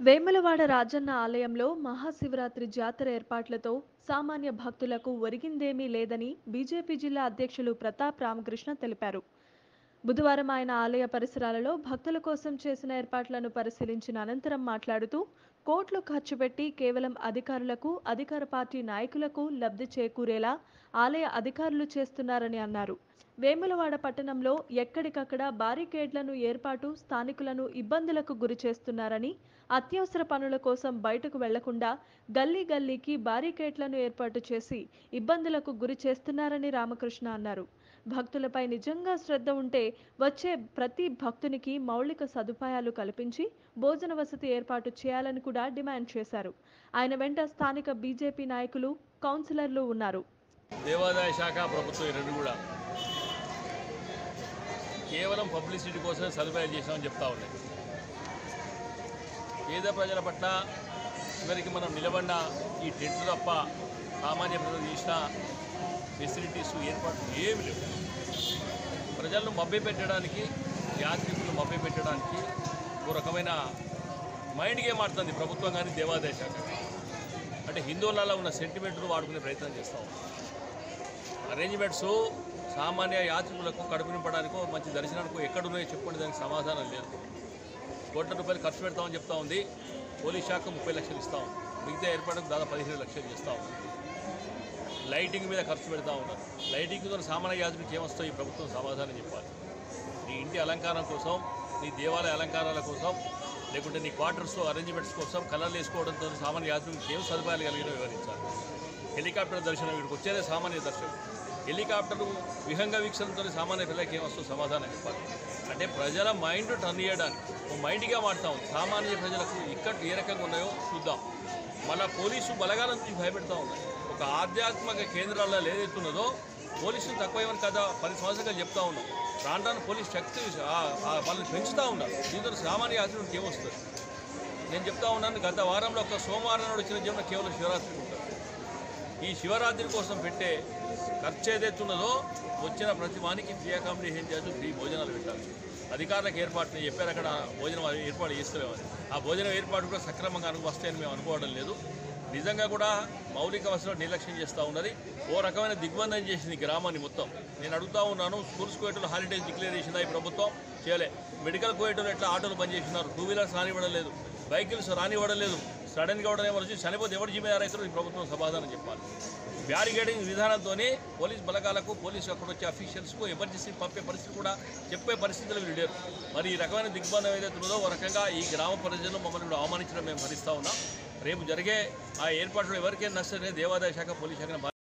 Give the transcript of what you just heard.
వేములవాడ రాజన్న ఆలయంలో మహాశివరాత్రి జాతర ఏర్పాట్లతో సామాన్య భక్తులకు ఒరిగిందేమీ లేదని బీజేపీ జిల్లా అధ్యక్షులు ప్రతాప్ రామకృష్ణ తెలిపారు. బుధవారం ఆయన ఆలయ పరిసరాలలో భక్తుల కోసం చేసిన ఏర్పాట్లను పరిశీలించిన అనంతరం మాట్లాడుతూ కోట్లు ఖర్చు పెట్టి కేవలం అధికారులకు అధికార పార్టీ నాయకులకు లబ్ధి చేకూరేలా ఆలయ అధికారులు చేస్తున్నారని అన్నారు. వేములవాడ పట్టణంలో ఎక్కడికక్కడ బారికేడ్లను ఏర్పాటు స్థానికులను ఇబ్బందులకు గురి చేస్తున్నారని అత్యవసర పనుల కోసం బయటకు వెళ్ళకుండా గల్లీ గల్లీకి బారికేడ్లను ఏర్పాటు చేసి ఇబ్బందులకు గురి చేస్తున్నారని రామకృష్ణ అన్నారు. భక్తులపై నిజంగా శ్రద్ధ ఉంటే వచ్చే ప్రతి భక్తునికి మౌలిక సదుపాయాలు కల్పించి భోజన వసతి ఏర్పాటు చేయాలని కూడా డిమాండ్ చేశారు. ఆయన వెంట స్థానిక బీజేపీ నాయకులు కౌన్సిలర్లు ఉన్నారు. దేవాదాయ శాఖ ప్రభుత్వం రెండు కూడా కేవలం పబ్లిసిటీ కోసమే సదుపాయాలు చేశామని చెప్తా ఉన్నాయి. పేద ప్రజల పట్ల చివరికి మనం నిలబడిన ఈ టెంట్లు తప్ప సామాన్య ప్రజలు చేసిన ఫెసిలిటీస్ ఏర్పాట్లు ఏమి లేవు. ప్రజలను మభ్య పెట్టడానికి యాత్రికులు మభ్య పెట్టడానికి ఒక రకమైన మైండ్ గేమ్ ఆడుతుంది ప్రభుత్వం కానీ దేవాదాయ శాఖ కానీ. అంటే హిందువులలో ఉన్న సెంటిమెంట్ను వాడుకునే ప్రయత్నం చేస్తాం. అరేంజ్మెంట్స్ సామాన్య యాత్రికులకు కడుపు నింపడానికో మంచి దర్శనానికో ఎక్కడున్నాయో చెప్పుకునే దానికి సమాధానం లేదు. కోట్ల రూపాయలు ఖర్చు పెడతామని చెప్తా ఉంది. పోలీస్ శాఖ ముప్పై లక్షలు ఇస్తాం మిగతా ఏర్పాటుకు దాదాపు పదిహేను లక్షలు చేస్తూ ఉన్నారు. లైటింగ్ మీద ఖర్చు పెడతా ఉన్నారు. లైటింగ్తో సామాన్య యాత్రికులకు ఏమొస్తాయి ఈ ప్రభుత్వం సమాధానం చెప్పాలి. నీ ఇంటి అలంకారం కోసం నీ దేవాలయ అలంకారాల కోసం లేకుంటే నీ క్వార్టర్స్ అరేంజ్మెంట్స్ కోసం కలర్లు వేసుకోవడంతో సామాన్య యాత్రికులకు ఏం సదుపాయాలు కలిగిన వివరించాలి. హెలికాప్టర్ దర్శనం వీడికి వచ్చేదే సామాన్య దర్శనం. హెలికాప్టర్ విహంగ వీక్షణతో సామాన్య పిల్లలకి ఏమొస్తుందో సమాధానం చెప్పాలి. అంటే ప్రజల మైండ్ టర్న్ చేయడానికి మైండ్గా మారుతా ఉంది. సామాన్య ప్రజలకు ఇక్కడ ఏ రకంగా ఉన్నాయో చూద్దాం. మన పోలీసు బలగాలను భయపెడతా ఉన్నాయి ఒక ఆధ్యాత్మిక కేంద్రాల్లో ఏదైతున్నదో పోలీసులు తక్కువైన కదా పది సంవత్సరాలు చెప్తా ఉన్నాం రాను పోలీస్ శక్తి వాళ్ళని పెంచుతూ ఉన్నారు. దీంతో సామాన్య యాత్రికులకు ఏమొస్తుంది నేను చెప్తా ఉన్నాను గత వారంలో ఒక సోమవారం నాడు వచ్చిన జీవన కేవలం శివరాత్రి ఉంటారు ఈ శివరాత్రి కోసం పెట్టే ఖర్చు ఏదైతే ఉన్నదో వచ్చిన ప్రతి వానికి ఫ్రీ అకామిడేషన్ చేస్తూ ఫ్రీ భోజనాలు పెట్టాలి. అధికారులకు ఏర్పాటు నేను చెప్పారు అక్కడ భోజనం ఏర్పాటు చేస్తలేమని ఆ భోజనం ఏర్పాటు కూడా సక్రమంగా వస్తాయని మేము అనుకోవడం లేదు. నిజంగా కూడా మౌలిక వసతులు నిర్లక్ష్యం చేస్తూ ఉన్నది. ఓ రకమైన దిగ్బంధం చేసింది ఈ గ్రామాన్ని మొత్తం. నేను అడుగుతా ఉన్నాను స్కూల్స్ కోయటలు హాలిడేస్ డిక్లేర్ చేసిందా ఈ ప్రభుత్వం? చేయలే. మెడికల్ కోయటలు ఎట్లా ఆటోలు పనిచేస్తున్నారు టూ వీలర్స్ రానివ్వడం లేదు. రానివ్వడలేదు రానివ్వడం లేదు. సడన్గా ఇవ్వడం ఏమో వచ్చి చనిపోతే ఎవరు జిమ్మేదారు అవుతారో ఈ ప్రభుత్వం సమాధానం చెప్పాలి. బ్యారిగేడింగ్ విధానంతోనే పోలీస్ బలగాలకు పోలీసు అక్కడ వచ్చే అఫీషియల్స్కు ఎమర్జెన్సీ పంపే పరిస్థితి కూడా చెప్పే పరిస్థితులు వీళ్ళు లేరు మరి ఈ రకమైన దిగ్బంధం ఏదైతే ఉందో ఒక రకంగా ఈ గ్రామ ప్రజలు మమ్మల్ని అవమానించడం మేము భరిస్తూ ఉన్నాం. రేపు జరిగే ఆ ఏర్పాట్లు ఎవరికైనా నష్టమే దేవాదాయ శాఖ పోలీస్ శాఖ